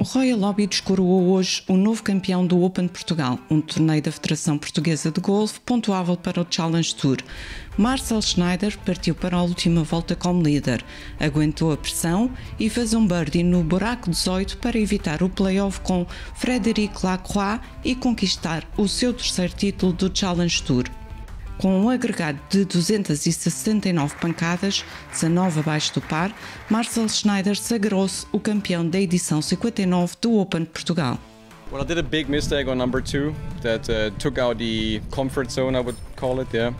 O Royal Lobby descoroou hoje o novo campeão do Open de Portugal, um torneio da Federação Portuguesa de Golfe pontuável para o Challenge Tour. Marcel Schneider partiu para a última volta como líder, aguentou a pressão e fez um birdie no buraco 18 para evitar o playoff com Frederic Lacroix e conquistar o seu terceiro título do Challenge Tour. Com um agregado de 269 pancadas, 19 abaixo do par, Marcel Schneider sagrou-se o campeão da edição 59 do Open Portugal. Well, I did a big mistake on number two that uh, took out the comfort zone, I would call it, yeah.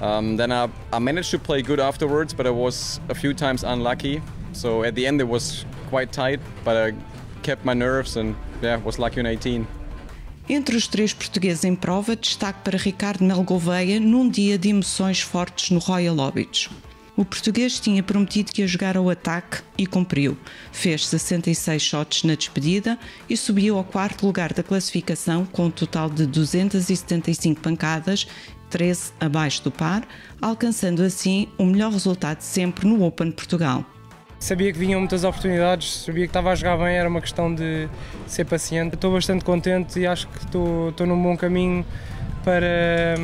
Um, then I, I managed to play good afterwards, but I was a few times unlucky. So at the end it was quite tight, but I kept my nerves and yeah, was lucky on 18. Entre os três portugueses em prova, destaque para Ricardo Mel Gouveia num dia de emoções fortes no Royal Óbidos. O português tinha prometido que ia jogar ao ataque e cumpriu. Fez 66 shots na despedida e subiu ao quarto lugar da classificação com um total de 275 pancadas, 13 abaixo do par, alcançando assim o melhor resultado sempre no Open Portugal. Sabia que vinham muitas oportunidades, sabia que estava a jogar bem, era uma questão de ser paciente. Estou bastante contente e acho que estou, estou num bom caminho para,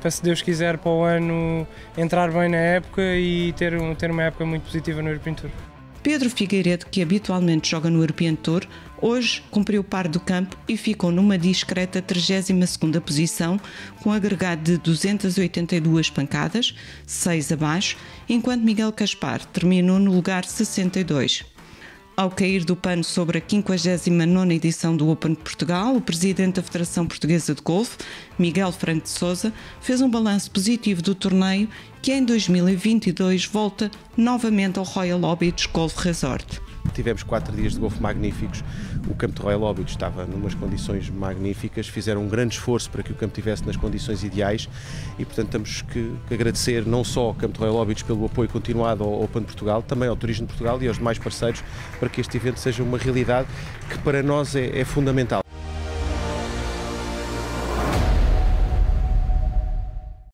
para, se Deus quiser, para o ano entrar bem na época e ter, ter uma época muito positiva no European Tour. Pedro Figueiredo, que habitualmente joga no European Tour, hoje cumpriu par do campo e ficou numa discreta 32ª posição, com agregado de 282 pancadas, 6 abaixo, enquanto Miguel Caspar terminou no lugar 62. Ao cair do pano sobre a 59ª edição do Open de Portugal, o presidente da Federação Portuguesa de Golfe, Miguel Franco de Souza, fez um balanço positivo do torneio que em 2022 volta novamente ao Royal Óbidos Golf Resort. Tivemos quatro dias de golfe magníficos. O campo de Royal Óbidos estava numas condições magníficas. Fizeram um grande esforço para que o campo estivesse nas condições ideais e, portanto, temos que, agradecer não só ao campo de Royal Óbidos pelo apoio continuado ao Open Portugal, também ao Turismo de Portugal e aos demais parceiros para que este evento seja uma realidade que para nós é, é fundamental.